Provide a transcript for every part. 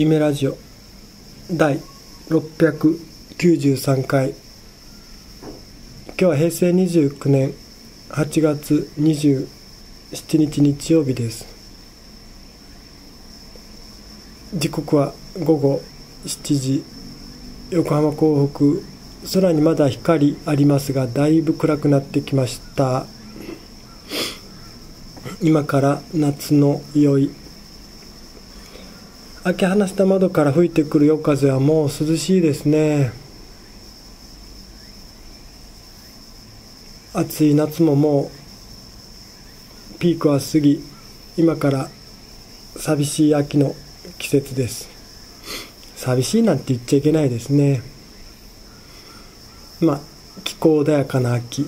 夢ラジオ第693回。今日は平成29年8月27日日曜日です。時刻は午後7時。横浜港北空にまだ光ありますがだいぶ暗くなってきました。今から夏の良い開け放した窓から吹いてくる夜風はもう涼しいですね。暑い夏ももうピークは過ぎ今から寂しい秋の季節です。寂しいなんて言っちゃいけないですね。まあ気候穏やかな秋。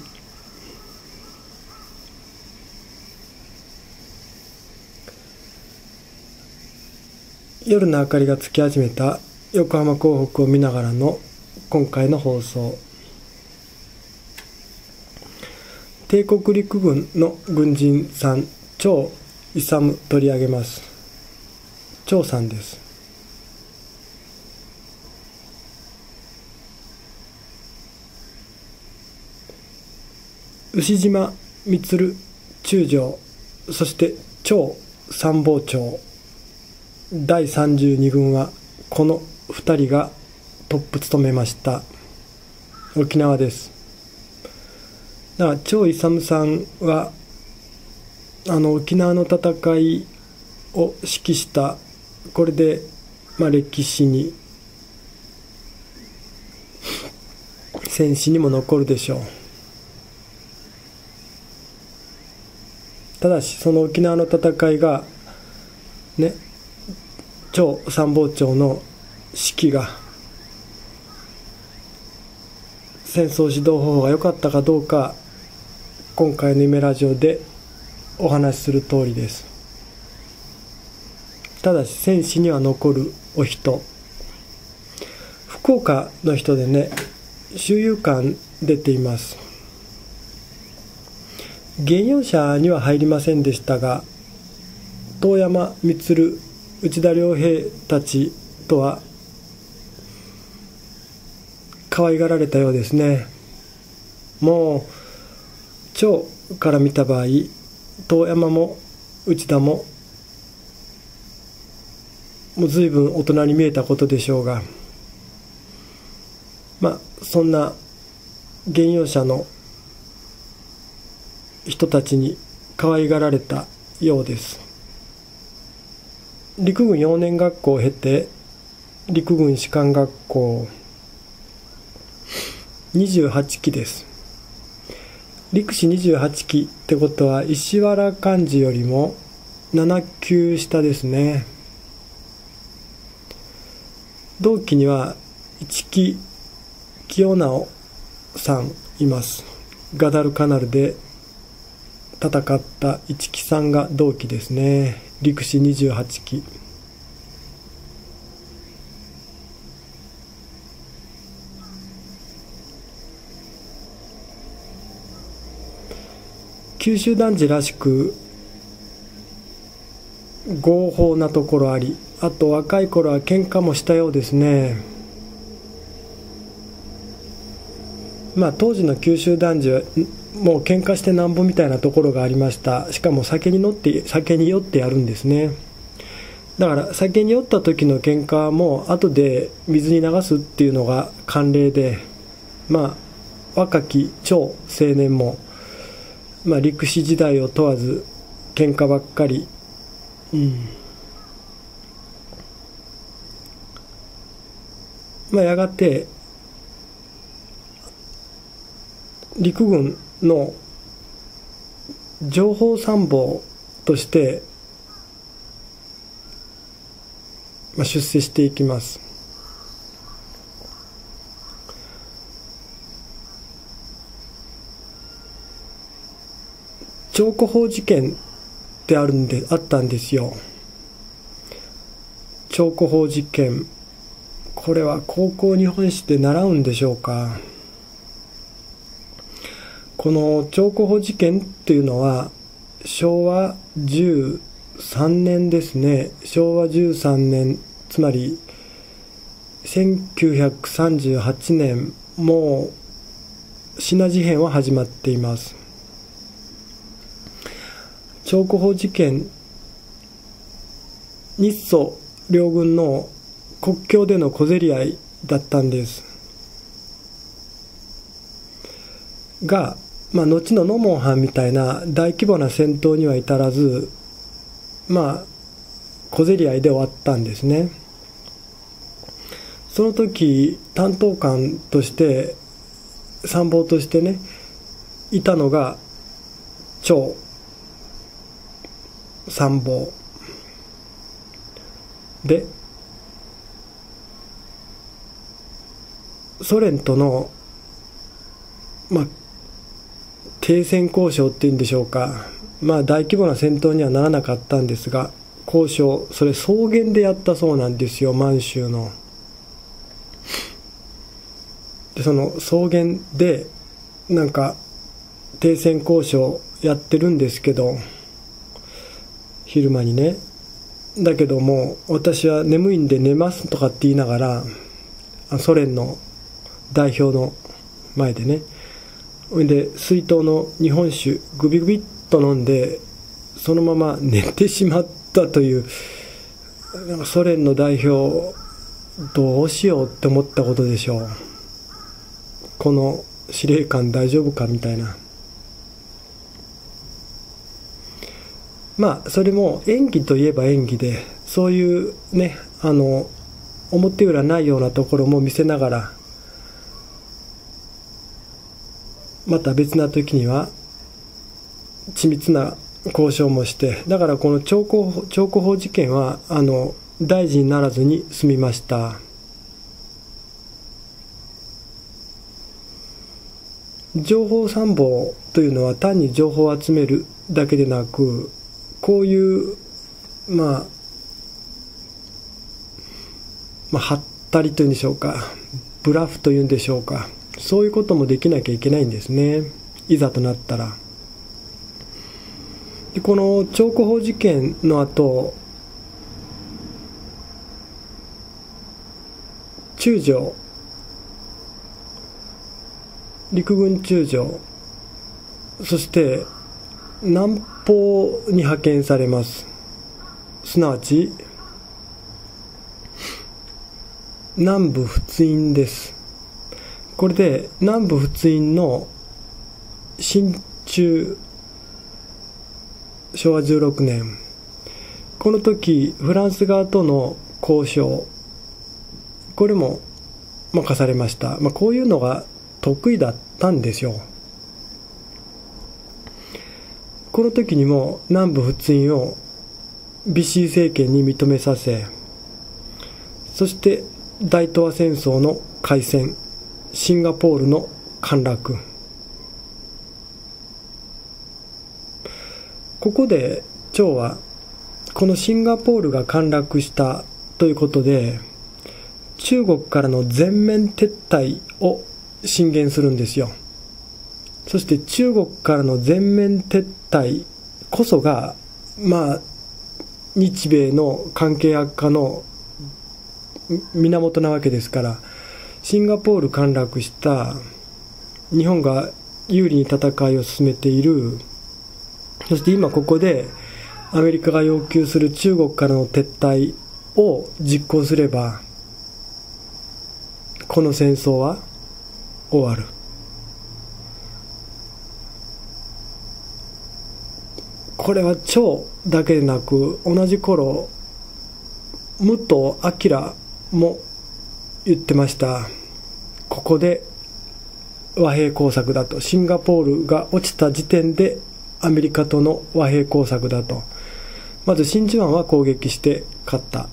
夜の明かりがつき始めた横浜港北を見ながらの今回の放送。帝国陸軍の軍人さん張勇取り上げます。張さんです。牛島満中将そして張参謀長。第32軍はこの2人がトップ務めました。沖縄です。だから張勇さんはあの沖縄の戦いを指揮したこれで、まあ、歴史に戦史にも残るでしょう。ただしその沖縄の戦いがね超参謀長の指揮が戦争指導方法が良かったかどうか今回の夢ラジオでお話しする通りです。ただし戦士には残るお人。福岡の人でね周遊館出ています。原用者には入りませんでしたが遠山満内田良平たちとは可愛がられたようですね。もう蝶から見た場合遠山も内田ももう随分大人に見えたことでしょうが。まあそんな原用者の人たちに可愛がられたようです。陸軍幼年学校を経て陸軍士官学校28期です。陸士28期ってことは石原幹事よりも7級下ですね。同期には一木清直さんいます。ガダルカナルで戦った一木さんが同期ですね。陸士28機九州男児らしく合法なところありあと若い頃は喧嘩もしたようですね。まあ当時の九州男児はもう喧嘩してなんぼみたいなところがありました。しかも酒に乗って酒に酔ってやるんですね。だから酒に酔った時の喧嘩も後で水に流すっていうのが慣例でまあ若き超青年も、まあ、陸士時代を問わず喧嘩ばっかり。うん。まあやがて陸軍の情報参謀として出世していきます。超古法事件ってあるんであったんですよ。超古法事件。これは高校日本史で習うんでしょうか。この超古法事件っていうのは昭和13年ですね。昭和13年つまり1938年もうシナ事変は始まっています。長古法事件日ソ両軍の国境での小競り合いだったんです。が、まあ、後のノモン藩みたいな大規模な戦闘には至らずまあ小競り合いで終わったんですね。その時担当官として参謀としてねいたのが張参謀。でソ連とのまあ停戦交渉っていうんでしょうか。まあ大規模な戦闘にはならなかったんですが交渉それ草原でやったそうなんですよ満州の。でその草原でなんか停戦交渉やってるんですけど昼間にね。だけども私は眠いんで寝ますとかって言いながらソ連の代表の前でねで水筒の日本酒グビグビっと飲んでそのまま寝てしまったというソ連の代表どうしようって思ったことでしょう。この司令官大丈夫かみたいな。まあそれも演技といえば演技でそういうねあの表裏ないようなところも見せながらまた別な時には緻密な交渉もしてだからこの徴工徴工法事件はあの大事にならずに済みました。情報参謀というのは単に情報を集めるだけでなくこういうまあまあ、はったりというんでしょうかブラフというんでしょうか。そういうこともできなきゃいけないんですね。いざとなったら。でこの超古法事件の後中将陸軍中将そして南方に派遣されます。すなわち南部仏印です。これで南部仏印の新中昭和16年。この時フランス側との交渉。これも任されました、まあ、こういうのが得意だったんですよ。この時にも南部仏印をビシー政権に認めさせそして大東亜戦争の開戦。シンガポールの陥落ここで蝶はこのシンガポールが陥落したということで中国からの全面撤退を進言するんですよ。そして中国からの全面撤退こそがまあ日米の関係悪化の源なわけですからシンガポール陥落した日本が有利に戦いを進めている。そして今ここでアメリカが要求する中国からの撤退を実行すればこの戦争は終わる。これは趙だけでなく同じ頃武藤明も言ってました。ここで和平工作だと。シンガポールが落ちた時点でアメリカとの和平工作だと。まず真珠湾は攻撃して勝った。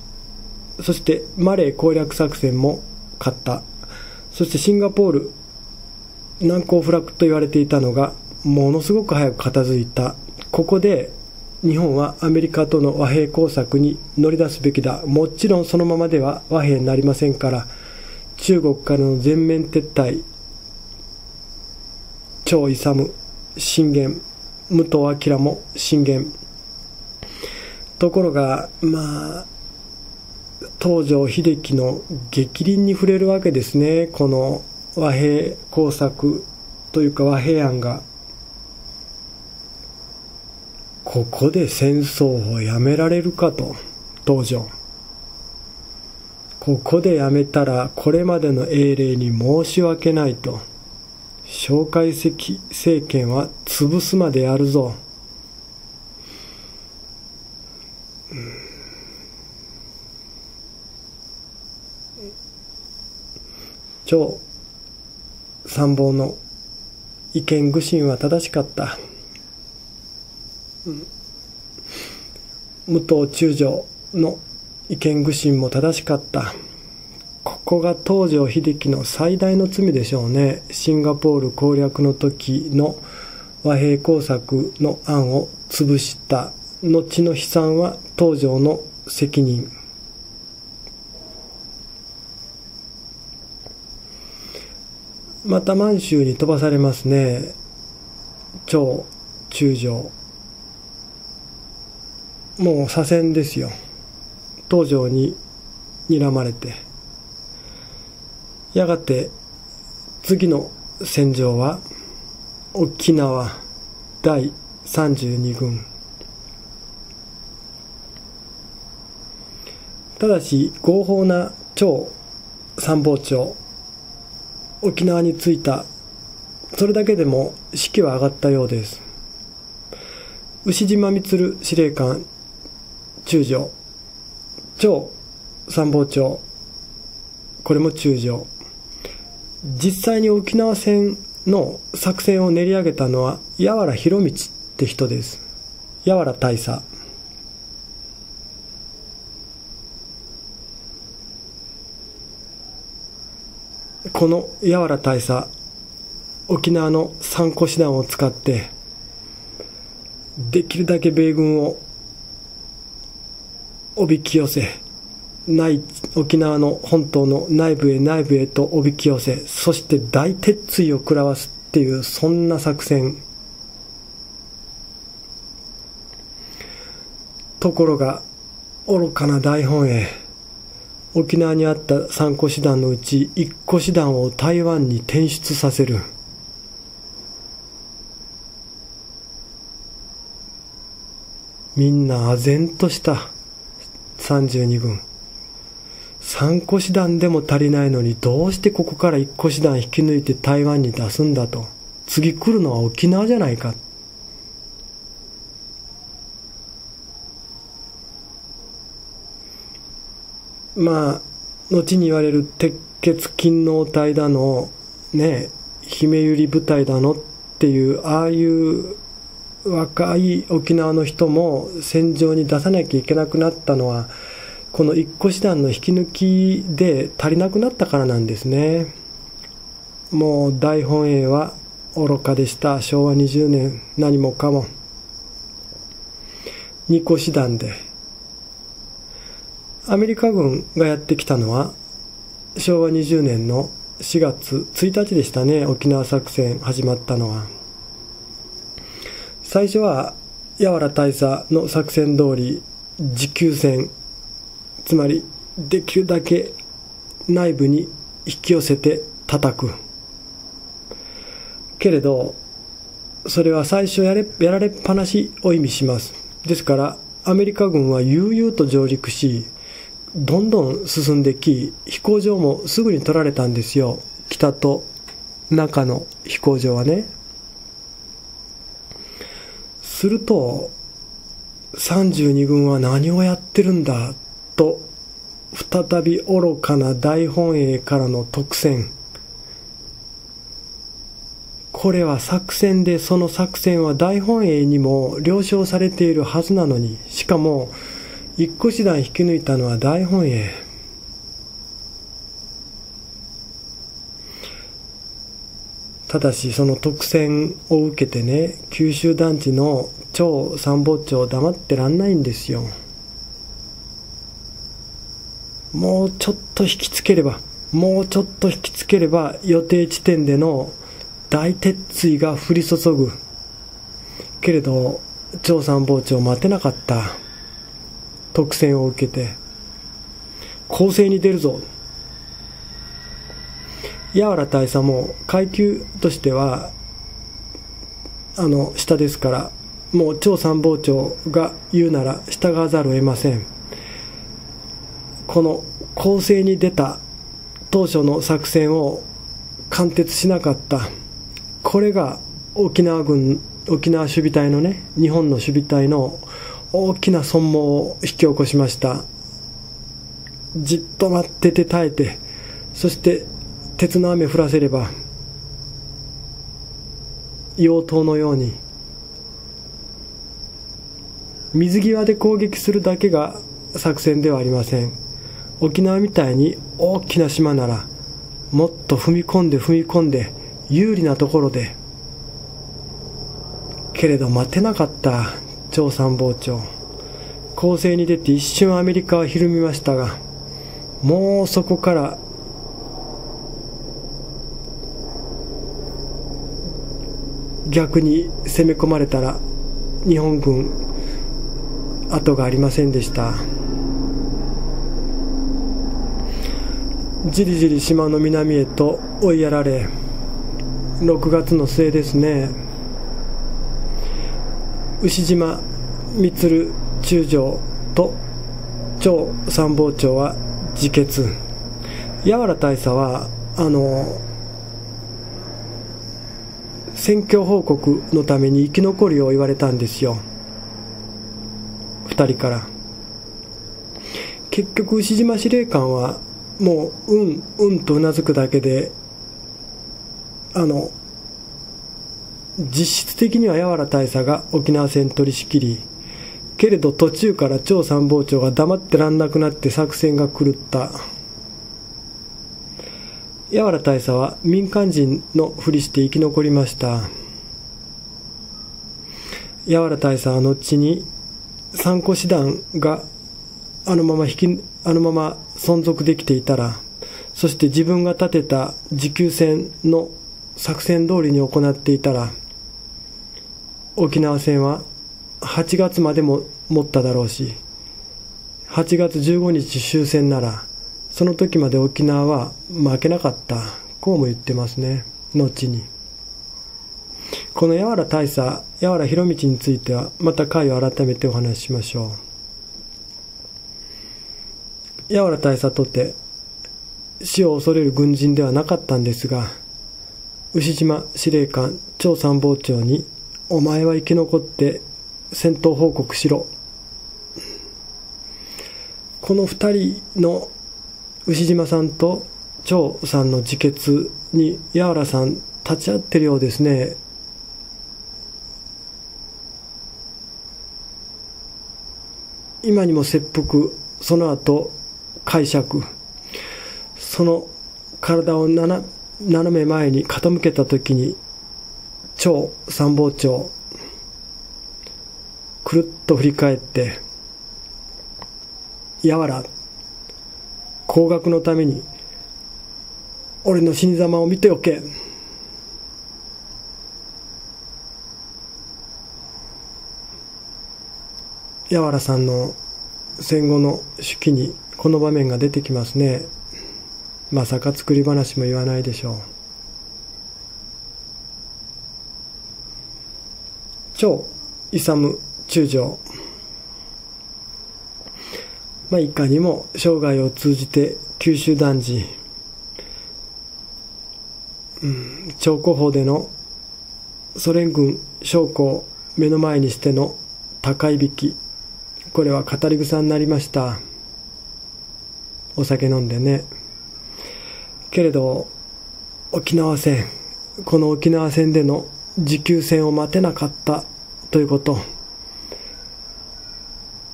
そしてマレー攻略作戦も勝った。そしてシンガポール難攻不落と言われていたのがものすごく早く片付いた。ここで日本はアメリカとの和平工作に乗り出すべきだ。もちろんそのままでは和平になりませんから中国からの全面撤退。張勇進言武藤明も進言ところがまあ東条英機の逆鱗に触れるわけですね。この和平工作というか和平案が。ここで戦争をやめられるかと東条。ここでやめたらこれまでの英霊に申し訳ないと。蒋介石政権は潰すまでやるぞ、超参謀の意見愚信は正しかった、うん、武藤中将の意見愚信も正しかった。ここが東条英機の最大の罪でしょうね。シンガポール攻略の時の和平工作の案を潰した後の悲惨は東条の責任。また満州に飛ばされますね。超中将。もう左遷ですよ。東条に睨まれてやがて次の戦場は沖縄第32軍。ただし合法な超参謀長沖縄に着いた。それだけでも士気は上がったようです。牛島満司令官中将。超参謀長これも中将。実際に沖縄戦の作戦を練り上げたのは八原博道って人です。八原大佐。この八原大佐沖縄の三個師団を使ってできるだけ米軍をおびき寄せ内沖縄の本島の内部へ内部へとおびき寄せそして大鉄槌を食らわすっていうそんな作戦。ところが愚かな大本営沖縄にあった三個師団のうち一個師団を台湾に転出させる。みんな唖然とした。32軍。3個師団でも足りないのにどうしてここから1個師団引き抜いて台湾に出すんだと。次来るのは沖縄じゃないか。まあ後に言われる鉄血勤王隊だのね姫百合部隊だのっていうああいう若い沖縄の人も戦場に出さなきゃいけなくなったのはこの一個師団の引き抜きで足りなくなったからなんですね。もう大本営は愚かでした。昭和20年何もかも。二個師団で。アメリカ軍がやってきたのは昭和20年の4月1日でしたね沖縄作戦始まったのは。最初は八原大佐の作戦通り持久戦。つまりできるだけ内部に引き寄せて叩く。けれどそれは最初やれやられっぱなしを意味します。ですからアメリカ軍は悠々と上陸しどんどん進んでき飛行場もすぐに取られたんですよ。北と中の飛行場はね。すると、32軍は何をやってるんだと、再び愚かな大本営からの特戦。これは作戦でその作戦は大本営にも了承されているはずなのに、しかも一個師団引き抜いたのは大本営。ただしその特選を受けてね九州団地の超参謀長黙ってらんないんですよ。もうちょっと引きつければもうちょっと引きつければ予定地点での大鉄槌が降り注ぐ。けれど超参謀長待てなかった。特選を受けて攻勢に出るぞ。柔原大佐も階級としてはあの下ですからもう超参謀長が言うなら従わざるを得ません。この攻勢に出た当初の作戦を貫徹しなかった。これが沖縄軍沖縄守備隊のね日本の守備隊の大きな損耗を引き起こしました。じっと待ってて耐えてそして鉄の雨降らせれば硫黄島のように水際で攻撃するだけが作戦ではありません。沖縄みたいに大きな島ならもっと踏み込んで踏み込んで有利なところでけれど待てなかった超参謀長攻勢に出て一瞬アメリカはひるみましたがもうそこから逆に攻め込まれたら日本軍後がありませんでした。じりじり島の南へと追いやられ6月の末ですね。牛島満中将と張参謀長は自決。柔原大佐はあの選挙報告のために生き残りを言われたんですよ。2人から。結局牛島司令官はもううんうんとうなずくだけであの実質的には柔原大佐が沖縄戦取り仕切りけれど途中から張参謀長が黙ってらんなくなって作戦が狂った。柔原大佐は民間人のふりして生き残りました。柔原大佐は後に参考師団があのまま引きあのまま存続できていたらそして自分が立てた持久戦の作戦通りに行っていたら沖縄戦は8月までも持っただろうし8月15日終戦ならその時まで沖縄は負けなかった。こうも言ってますね。後に。この柔原大佐柔原博道についてはまた回を改めてお話ししましょう。柔原大佐とて死を恐れる軍人ではなかったんですが牛島司令官張参謀長に「お前は生き残って戦闘報告しろ」この2人の牛島さんと張さんの自決に柔原さん立ち会ってるようですね。今にも切腹その後解釈。その体を斜め前に傾けた時に張参謀長くるっと振り返って「やわら」高額のために俺の死に様を見ておけ。柔原さんの戦後の手記にこの場面が出てきますね。まさか作り話も言わないでしょう。超勇中将まあ、いかにも生涯を通じて九州男児、うん、超古法でのソ連軍将校目の前にしての高いびきこれは語り草になりました。お酒飲んでね。けれど沖縄戦この沖縄戦での持久戦を待てなかったということ。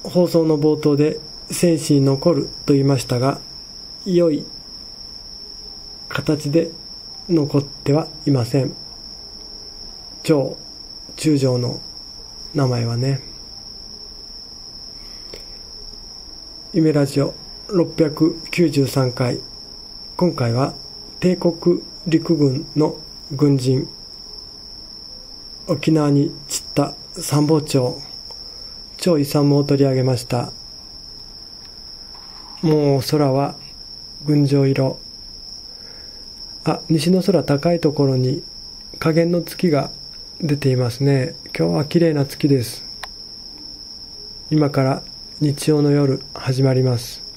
放送の冒頭で戦士に残ると言いましたが良い形で残ってはいません。超中将の名前はね。夢ラジオ693回。今回は帝国陸軍の軍人沖縄に散った参謀長超遺産を取り上げました。もう空は群青色。あ西の空高いところに加減の月が出ていますね。今日は綺麗な月です。今から日曜の夜始まります。